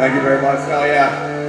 Thank you very much. Oh, yeah. Yeah,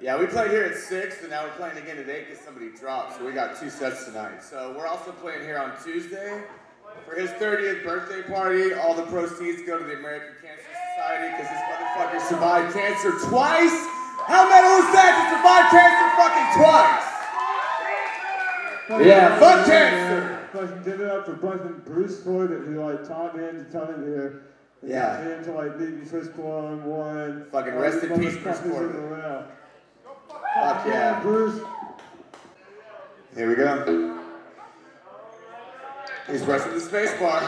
Yeah, we played here at 6, and now we're playing again at 8 because somebody dropped, so we got two sets tonight. So we're also playing here on Tuesday for his 30th birthday party. All the proceeds go to the American Cancer Society because this motherfucker survived cancer twice. How metal is that to survive cancer fucking twice? Yeah, fuck cancer! Fucking give it up for fucking Bruce Floyd who like taught me to come in here. Yeah. into like beat me fistball and one. Fucking rest in peace, Bruce motherfuckers Floyd. in the round. Fuck yeah. Bruce. Here we go. He's pressing the space bar.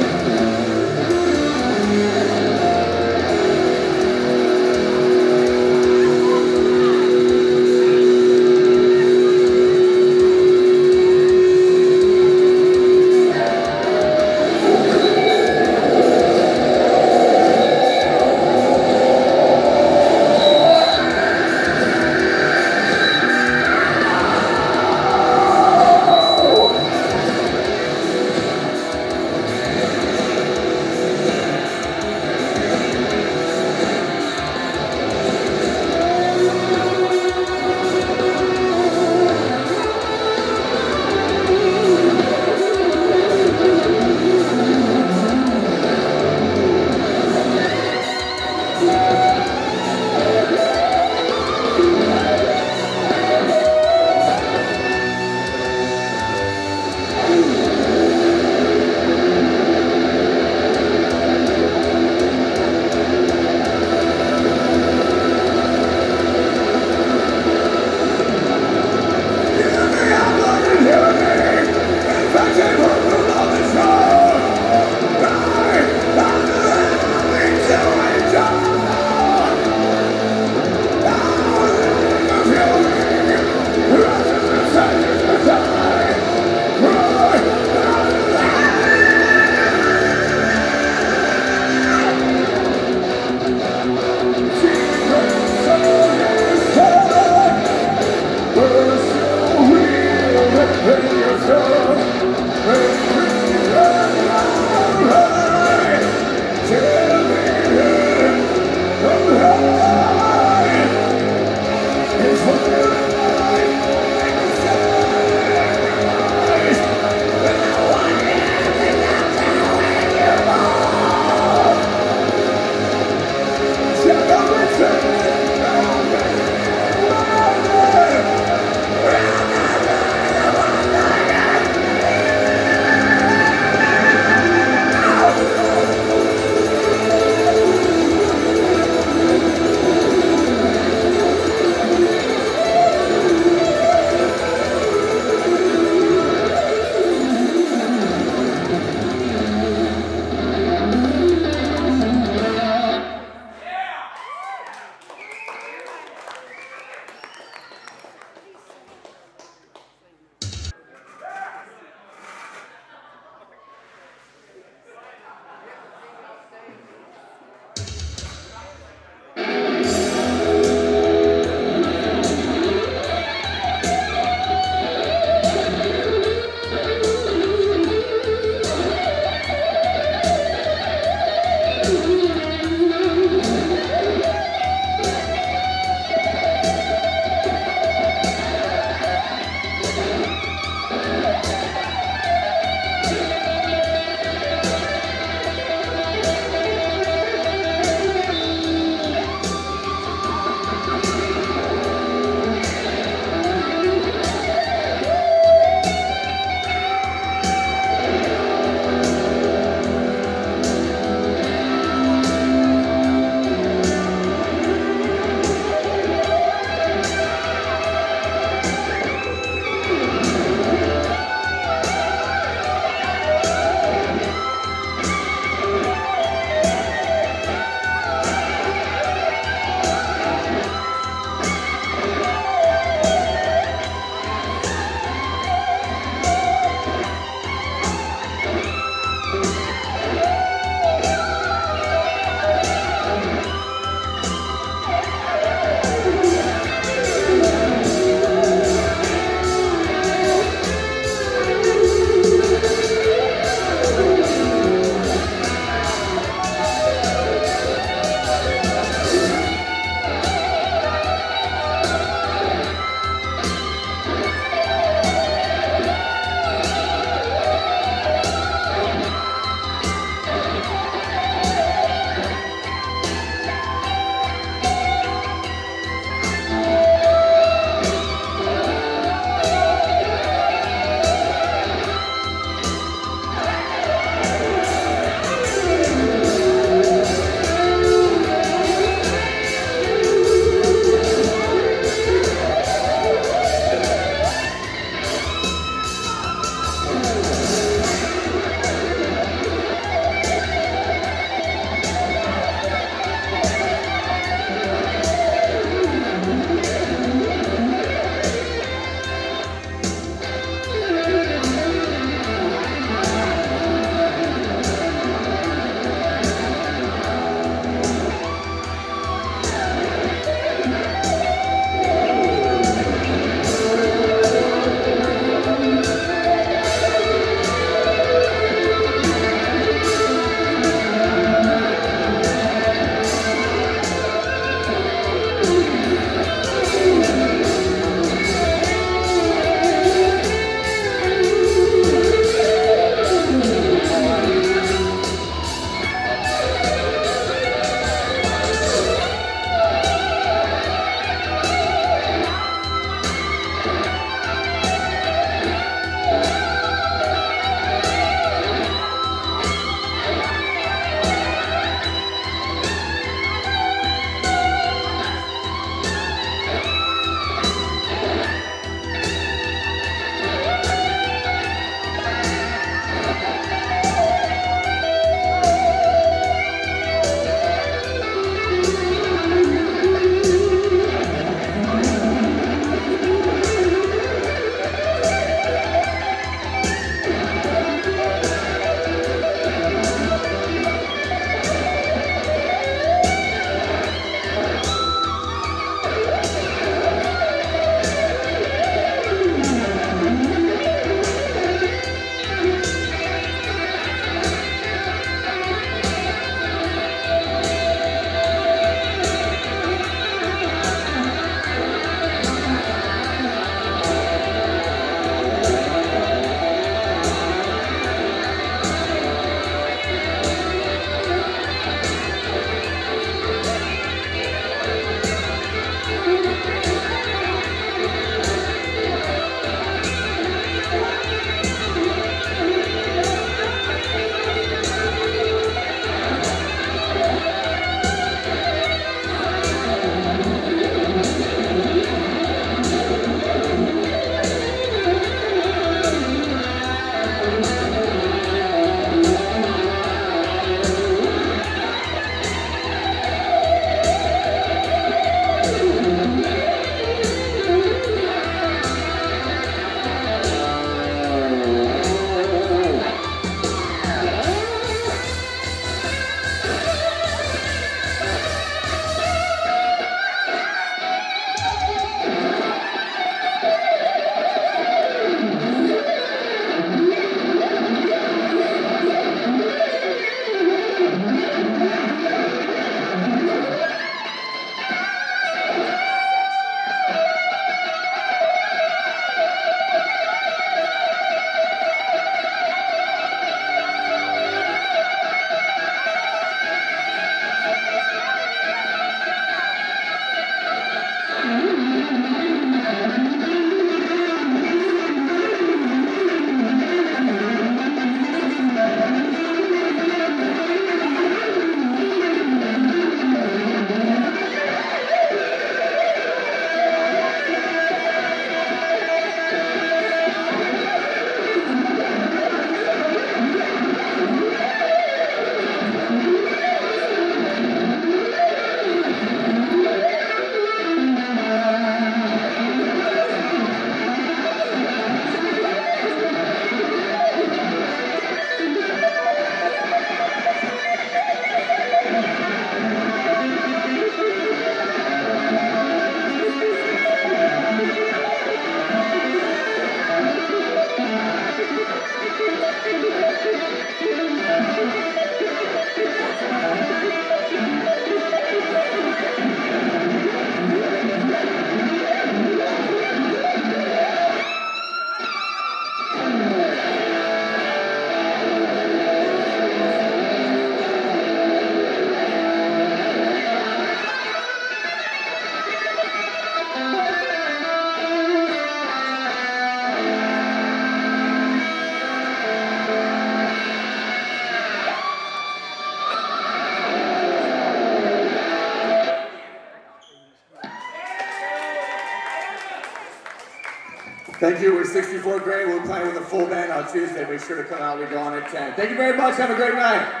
Thank you. We're 64 Grade. We're playing with a full band on Tuesday. Make sure to come out. We go on at 10. Thank you very much. Have a great night.